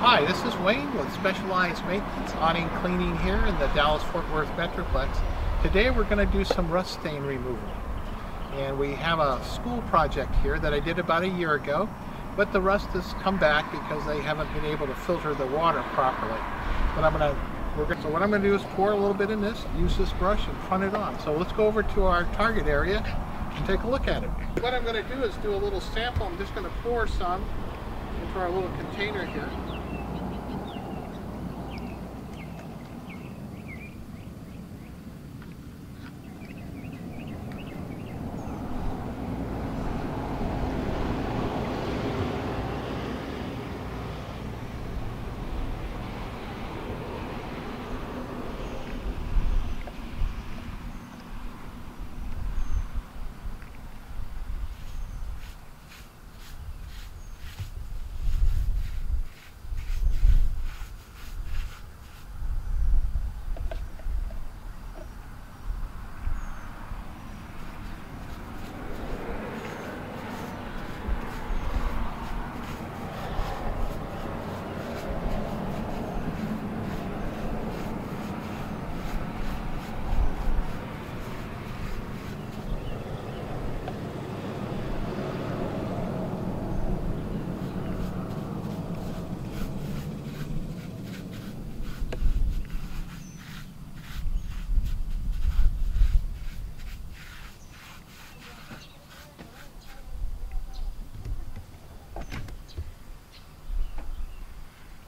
Hi, this is Wayne with Specialized Maintenance Awning Cleaning here in the Dallas-Fort Worth Metroplex. Today we're going to do some rust stain removal. And we have a school project here that I did about a year ago, but the rust has come back because they haven't been able to filter the water properly. But I'm going to so what I'm going to do is pour a little bit in this, use this brush and front it on. So let's go over to our target area and take a look at it. What I'm going to do is do a little sample. I'm just going to pour some into our little container here.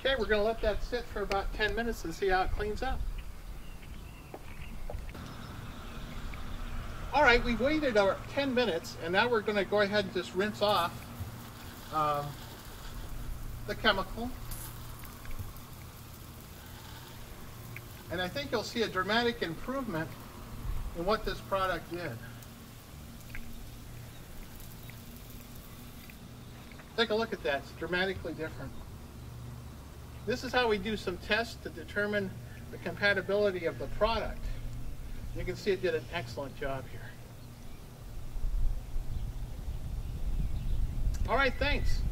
Okay, we're going to let that sit for about 10 minutes and see how it cleans up. All right, we've waited our 10 minutes, and now we're going to go ahead and just rinse off um, the chemical. And I think you'll see a dramatic improvement in what this product did. Take a look at that, it's dramatically different. This is how we do some tests to determine the compatibility of the product. You can see it did an excellent job here. All right, thanks.